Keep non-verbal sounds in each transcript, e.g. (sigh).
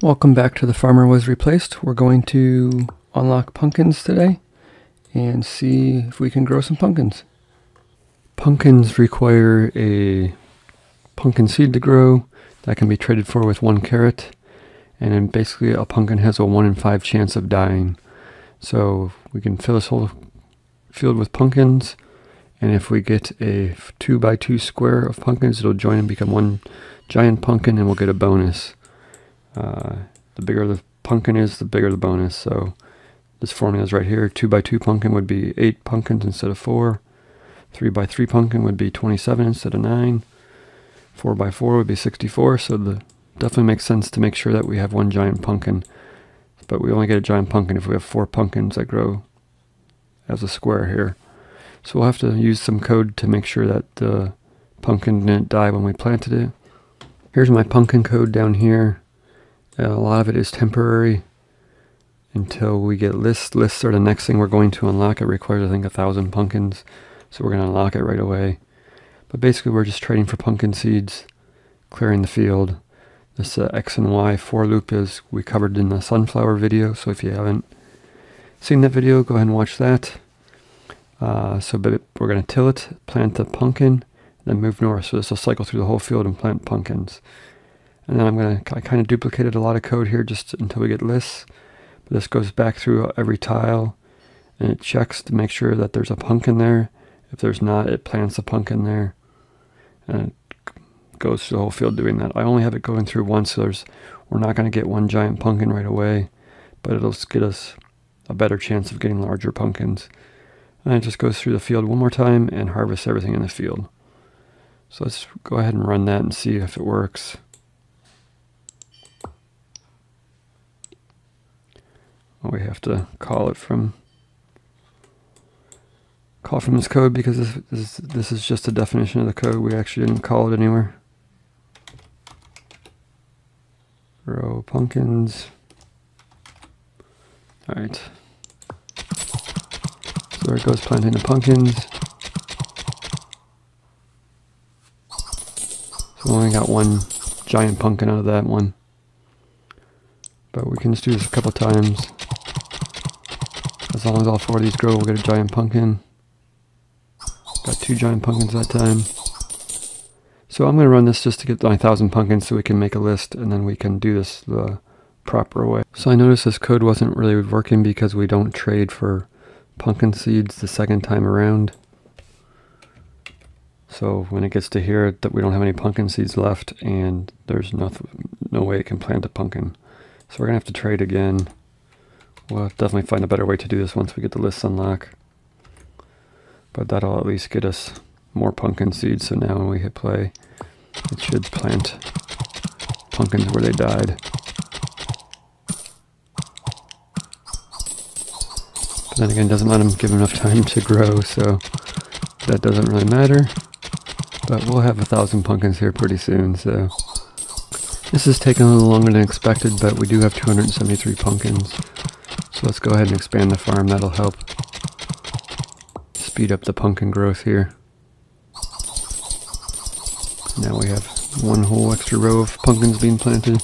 Welcome back to The Farmer Was Replaced. We're going to unlock pumpkins today and see if we can grow some pumpkins. Pumpkins require a pumpkin seed to grow that can be traded for with one carrot and then basically a pumpkin has a 1 in 5 chance of dying. So we can fill this whole field with pumpkins and if we get a 2 by 2 square of pumpkins it'll join and become one giant pumpkin and we'll get a bonus. Uh, the bigger the pumpkin is, the bigger the bonus. So this formula is right here. 2 by 2 pumpkin would be 8 pumpkins instead of 4. 3 by 3 pumpkin would be 27 instead of 9. 4 by 4 would be 64. So the definitely makes sense to make sure that we have one giant pumpkin. But we only get a giant pumpkin if we have 4 pumpkins that grow as a square here. So we'll have to use some code to make sure that the pumpkin didn't die when we planted it. Here's my pumpkin code down here. Uh, a lot of it is temporary until we get lists. Lists are the next thing we're going to unlock. It requires, I think, a thousand pumpkins. So we're going to unlock it right away. But basically, we're just trading for pumpkin seeds, clearing the field. This uh, X and Y for loop is we covered in the sunflower video. So if you haven't seen that video, go ahead and watch that. Uh, so we're going to till it, plant the pumpkin, then move north. So this will cycle through the whole field and plant pumpkins. And then I'm going to, I kind of duplicated a lot of code here just until we get lists. But this goes back through every tile and it checks to make sure that there's a pumpkin there. If there's not, it plants a pumpkin there. And it goes through the whole field doing that. I only have it going through once, so there's, we're not going to get one giant pumpkin right away, but it'll get us a better chance of getting larger pumpkins. And it just goes through the field one more time and harvests everything in the field. So let's go ahead and run that and see if it works. We have to call it from call from this code because this, this, this is just a definition of the code. We actually didn't call it anywhere. Grow pumpkins. All right. So there it goes planting the pumpkins. So we only got one giant pumpkin out of that one. But we can just do this a couple times. As long as all four of these grow, we'll get a giant pumpkin. Got two giant pumpkins that time. So I'm going to run this just to get my 1,000 pumpkins so we can make a list and then we can do this the proper way. So I noticed this code wasn't really working because we don't trade for pumpkin seeds the second time around. So when it gets to here that we don't have any pumpkin seeds left and there's no, no way it can plant a pumpkin. So we're going to have to trade again. We'll definitely find a better way to do this once we get the list unlocked. But that'll at least get us more pumpkin seeds, so now when we hit play, it should plant pumpkins where they died. But then again, doesn't let them give enough time to grow, so that doesn't really matter. But we'll have a thousand pumpkins here pretty soon, so... This is taking a little longer than expected, but we do have 273 pumpkins. So let's go ahead and expand the farm. That'll help speed up the pumpkin growth here. Now we have one whole extra row of pumpkins being planted.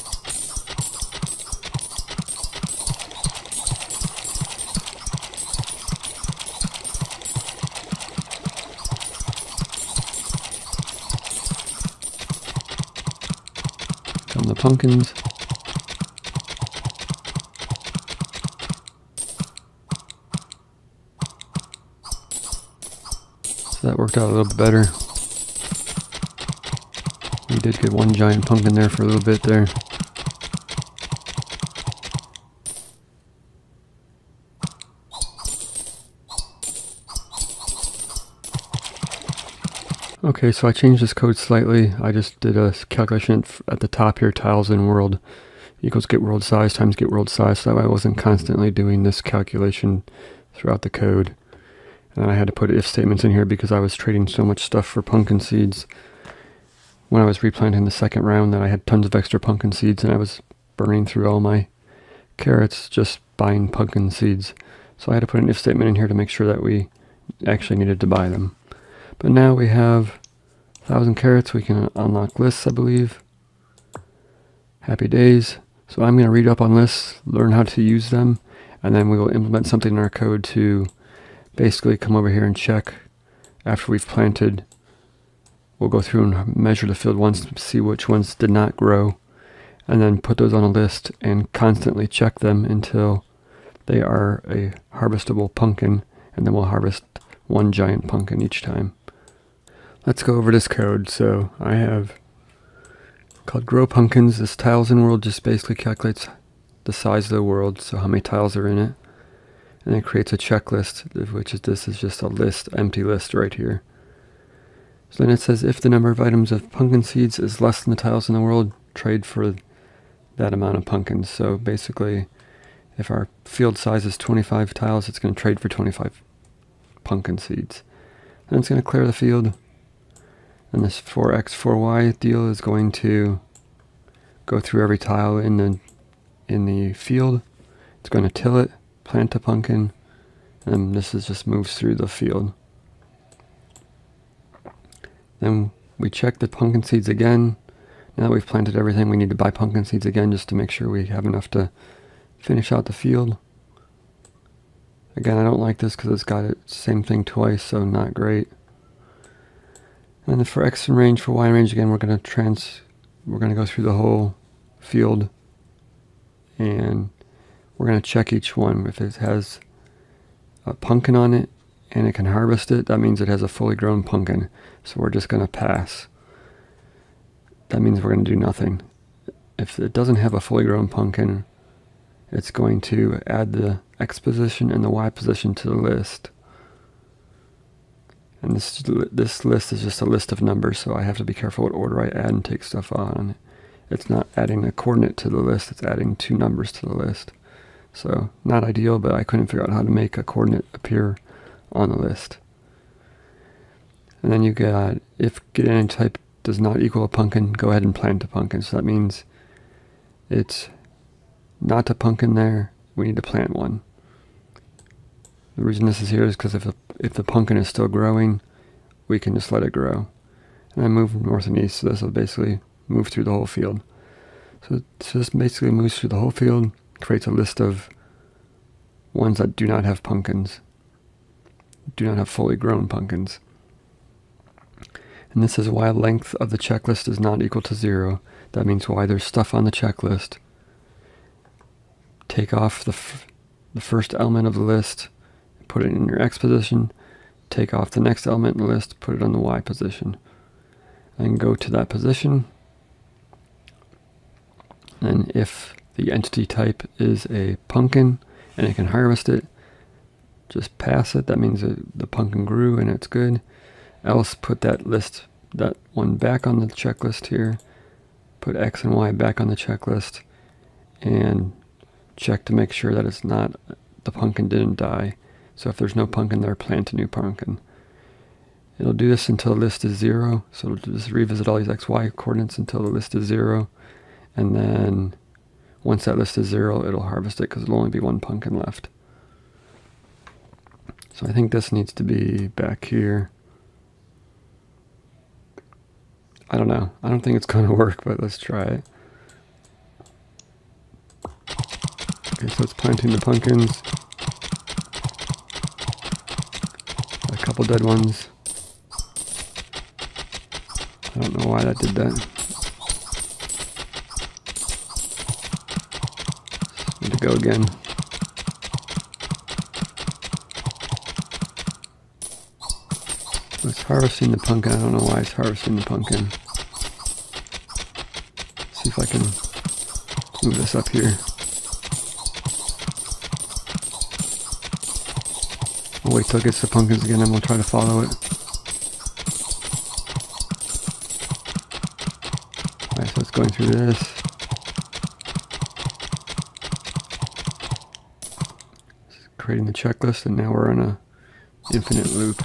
Come the pumpkins. That worked out a little bit better. We did get one giant pumpkin there for a little bit there. Okay, so I changed this code slightly. I just did a calculation at the top here, tiles in world equals get world size times get world size, so I wasn't constantly doing this calculation throughout the code. And I had to put if statements in here because I was trading so much stuff for pumpkin seeds. When I was replanting the second round that I had tons of extra pumpkin seeds and I was burning through all my carrots just buying pumpkin seeds. So I had to put an if statement in here to make sure that we actually needed to buy them. But now we have 1,000 carrots. We can unlock lists, I believe. Happy days. So I'm going to read up on lists, learn how to use them, and then we will implement something in our code to basically come over here and check after we've planted. We'll go through and measure the field once, to see which ones did not grow, and then put those on a list and constantly check them until they are a harvestable pumpkin, and then we'll harvest one giant pumpkin each time. Let's go over this code. So I have called grow pumpkins. This tiles in world just basically calculates the size of the world, so how many tiles are in it. And it creates a checklist, which is this is just a list, empty list right here. So then it says if the number of items of pumpkin seeds is less than the tiles in the world, trade for that amount of pumpkins. So basically, if our field size is 25 tiles, it's going to trade for 25 pumpkin seeds. Then it's going to clear the field. And this for x, for y deal is going to go through every tile in the in the field. It's going to till it, plant a pumpkin, and this is just moves through the field. Then we check the pumpkin seeds again. Now that we've planted everything, we need to buy pumpkin seeds again just to make sure we have enough to finish out the field. Again, I don't like this because it's got it same thing twice, so not great. And for X in range, for Y range, again, we're going to trans, we're going to go through the whole field and we're going to check each one. If it has a pumpkin on it and it can harvest it, that means it has a fully grown pumpkin. So we're just going to pass. That means we're going to do nothing. If it doesn't have a fully grown pumpkin, it's going to add the X position and the Y position to the list. And this this list is just a list of numbers, so I have to be careful what order I add and take stuff on. It's not adding a coordinate to the list, it's adding two numbers to the list. So not ideal, but I couldn't figure out how to make a coordinate appear on the list. And then you got, if get entity type does not equal a pumpkin, go ahead and plant a pumpkin. So that means it's not a pumpkin there, we need to plant one. The reason this is here is because if, if the pumpkin is still growing, we can just let it grow. And I move north and east, so this will basically move through the whole field. So, so this basically moves through the whole field, creates a list of ones that do not have pumpkins, do not have fully grown pumpkins. And this is why length of the checklist is not equal to zero. That means why there's stuff on the checklist. Take off the, the first element of the list, put it in your X position, take off the next element in the list, put it on the Y position. And go to that position, and if the entity type is a pumpkin and it can harvest it, just pass it. That means the pumpkin grew and it's good. Else put that list, that one back on the checklist here. Put X and Y back on the checklist and check to make sure that it's not, the pumpkin didn't die. So if there's no pumpkin there, plant a new pumpkin. It'll do this until the list is zero. So it'll just revisit all these XY coordinates until the list is zero. And then once that list is zero, it'll harvest it because it'll only be one pumpkin left. So I think this needs to be back here. I don't know. I don't think it's (laughs) going to work, but let's try it. Okay, so it's planting the pumpkins. A couple dead ones. I don't know why that did that. go again. It's harvesting the pumpkin. I don't know why it's harvesting the pumpkin. Let's see if I can move this up here. I'll wait till it gets the pumpkins again and we'll try to follow it. Alright, so it's going through this. Creating the checklist and now we're in a infinite loop.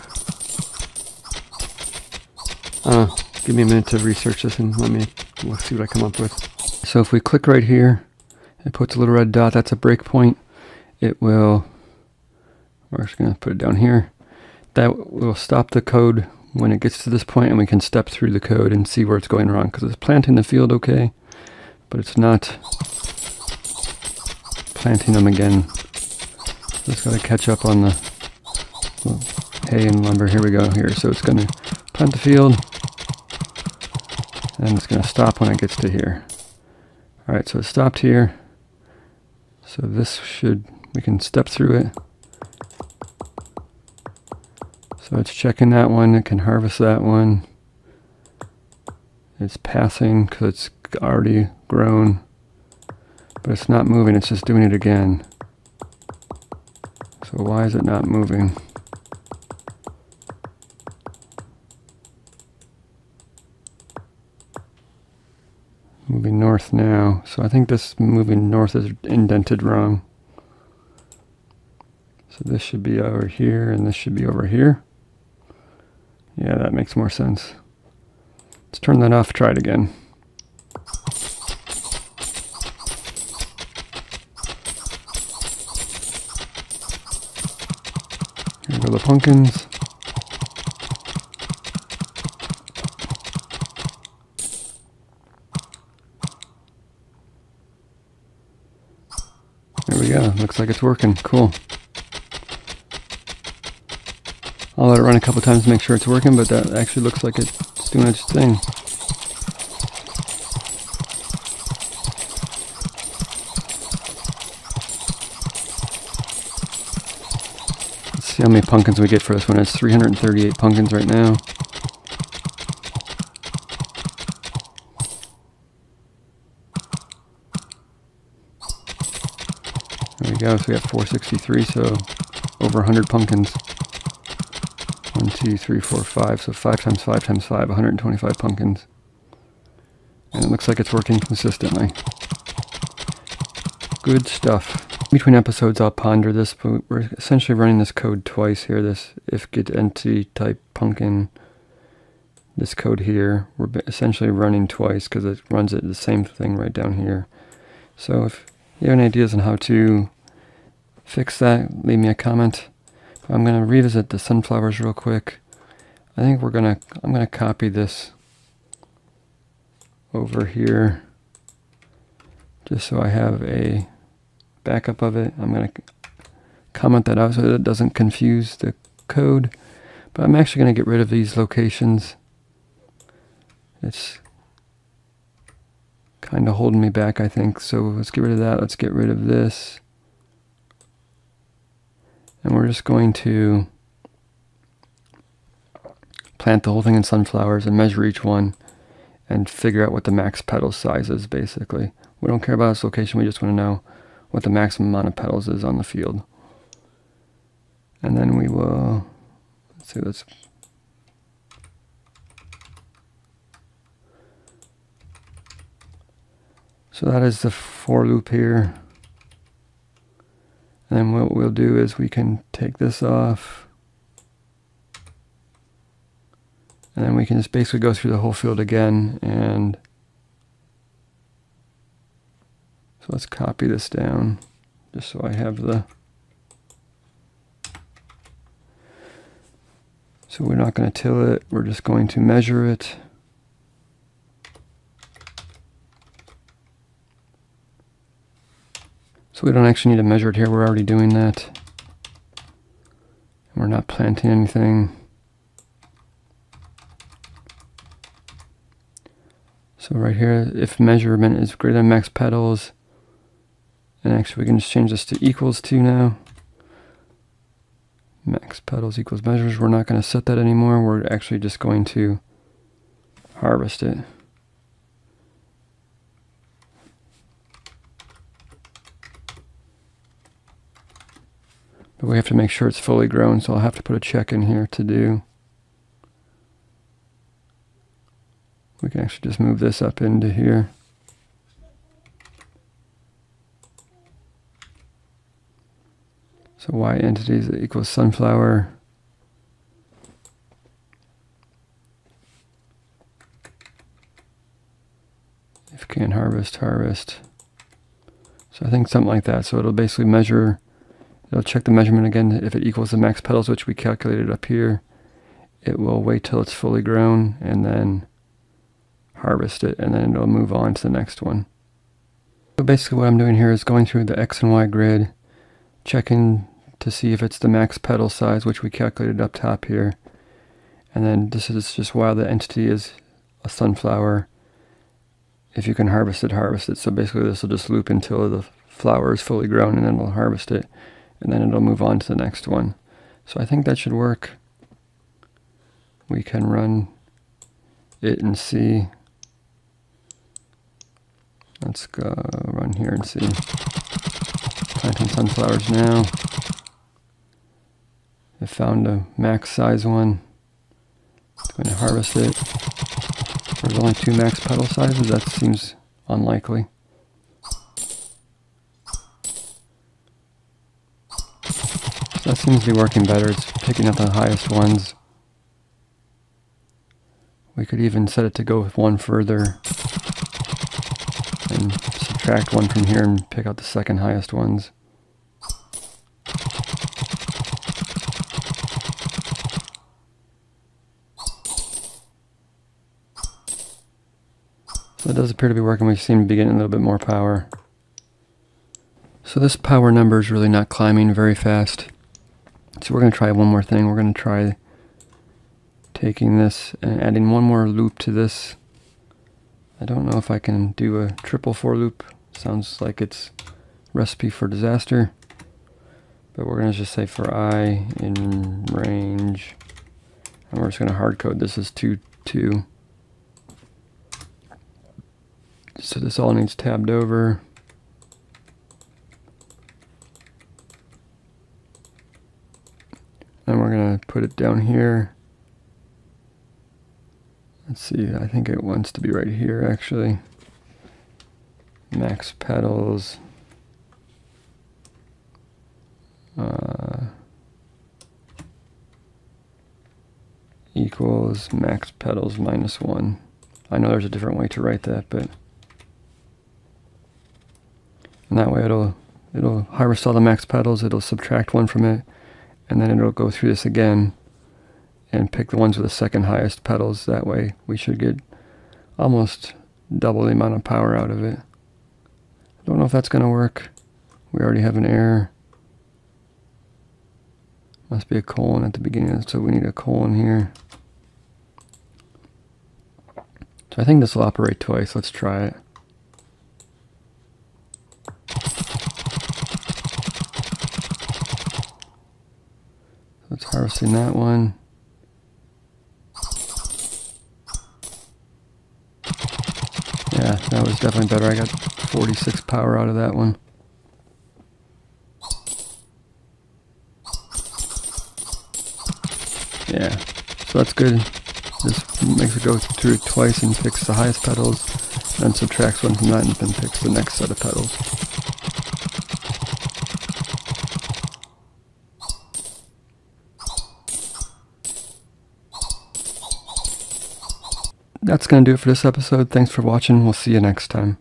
Uh, give me a minute to research this and let me see what I come up with. So if we click right here, it puts a little red dot, that's a breakpoint. It will, we're just to put it down here. That will stop the code when it gets to this point and we can step through the code and see where it's going wrong because it's planting the field okay, but it's not planting them again. Just got to catch up on the hay and lumber. Here we go here. So it's going to plant the field. And it's going to stop when it gets to here. Alright, so it stopped here. So this should, we can step through it. So it's checking that one, it can harvest that one. It's passing because it's already grown. But it's not moving, it's just doing it again. So why is it not moving? Moving north now. So I think this moving north is indented wrong. So this should be over here and this should be over here. Yeah, that makes more sense. Let's turn that off, try it again. Go the pumpkins. There we go. Looks like it's working. Cool. I'll let it run a couple times to make sure it's working, but that actually looks like it's doing its thing. See how many pumpkins we get for this one. It's 338 pumpkins right now. There we go, so we have 463, so over 100 pumpkins. One, two, three, four, five. So five times five times five, 125 pumpkins. And it looks like it's working consistently. Good stuff. Between episodes, I'll ponder this, but we're essentially running this code twice here. This if get entity type pumpkin, this code here, we're essentially running twice because it runs it the same thing right down here. So if you have any ideas on how to fix that, leave me a comment. I'm going to revisit the sunflowers real quick. I think we're going to, I'm going to copy this over here just so I have a backup of it. I'm going to comment that out so that it doesn't confuse the code. But I'm actually going to get rid of these locations. It's kind of holding me back, I think. So let's get rid of that. Let's get rid of this. And we're just going to plant the whole thing in sunflowers and measure each one and figure out what the max petal size is basically. We don't care about its location, we just want to know what the maximum amount of petals is on the field. And then we will, let's see, let's So that is the for loop here. And then what we'll do is we can take this off. And then we can just basically go through the whole field again and so let's copy this down just so I have the so we're not going to till it we're just going to measure it So we don't actually need to measure it here, we're already doing that. We're not planting anything. So right here, if measurement is greater than max petals, and actually we can just change this to equals to now. Max petals equals measures. We're not going to set that anymore. We're actually just going to harvest it. But we have to make sure it's fully grown, so I'll have to put a check in here to do. We can actually just move this up into here. So y entities equals sunflower. If can harvest, harvest. So I think something like that. So it'll basically measure It'll check the measurement again. If it equals the max petals, which we calculated up here, it will wait till it's fully grown and then harvest it, and then it'll move on to the next one. So basically what I'm doing here is going through the X and Y grid, checking to see if it's the max petal size, which we calculated up top here. And then this is just while the entity is a sunflower. If you can harvest it, harvest it. So basically this will just loop until the flower is fully grown and then we'll harvest it. And then it'll move on to the next one. So I think that should work. We can run it and see. Let's go run here and see. Planting sunflowers now. I found a max size one. I'm going to harvest it. There's only two max petal sizes. That seems unlikely. that seems to be working better. It's picking up the highest ones. We could even set it to go with one further and subtract one from here and pick out the second highest ones. So it does appear to be working. We seem to be getting a little bit more power. So this power number is really not climbing very fast. So we're going to try one more thing. We're going to try taking this and adding one more loop to this. I don't know if I can do a triple for loop. Sounds like it's recipe for disaster. But we're going to just say for i in range. And we're just going to hard code this as 2, 2. So this all needs tabbed over. Then we're going to put it down here. Let's see, I think it wants to be right here actually. Max petals. Uh, equals max petals minus one. I know there's a different way to write that, but and that way it'll it'll harvest all the max petals, it'll subtract one from it, and then it'll go through this again and pick the ones with the second highest petals. That way we should get almost double the amount of power out of it. I don't know if that's going to work. We already have an error. Must be a colon at the beginning, so we need a colon here. So I think this will operate twice. Let's try it. Let's harvesting that one. Yeah, that was definitely better. I got 46 power out of that one. Yeah, so that's good. This makes it go through twice and picks the highest petals, then subtracts one from that and then picks the next set of petals. That's going to do it for this episode. Thanks for watching. We'll see you next time.